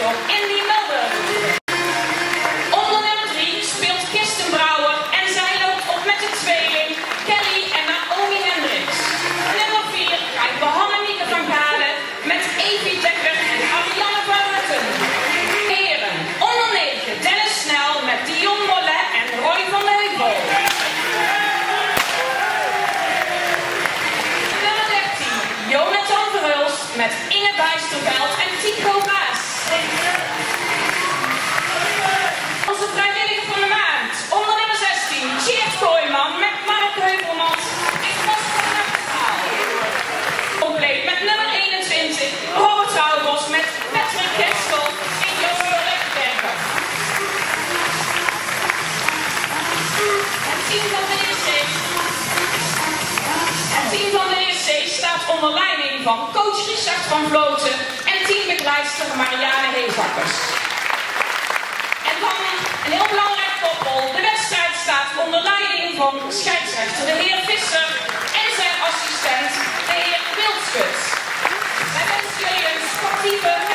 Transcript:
door Andy Mulder. Onder nummer 3 speelt Kirsten Brouwer en zij loopt op met de tweeling Kelly en Naomi Hendricks. Nummer 4 krijgt Johanna Mieke van Galen met Evie Dekker en Ariane van Rutten. Heren, onder 9 Dennis Snel met Dion Mollet en Roy van de Heuvel. Nummer 13 Jonathan Verhulst met Inge Bijsterveld onder leiding van coach Richard van Vloten en teambegeleidster Marianne Heenvakkers. En dan een heel belangrijk koppel. De wedstrijd staat onder leiding van scheidsrechter de heer Visser en zijn assistent de heer Wildschut. Wij wensen jullie een sportieve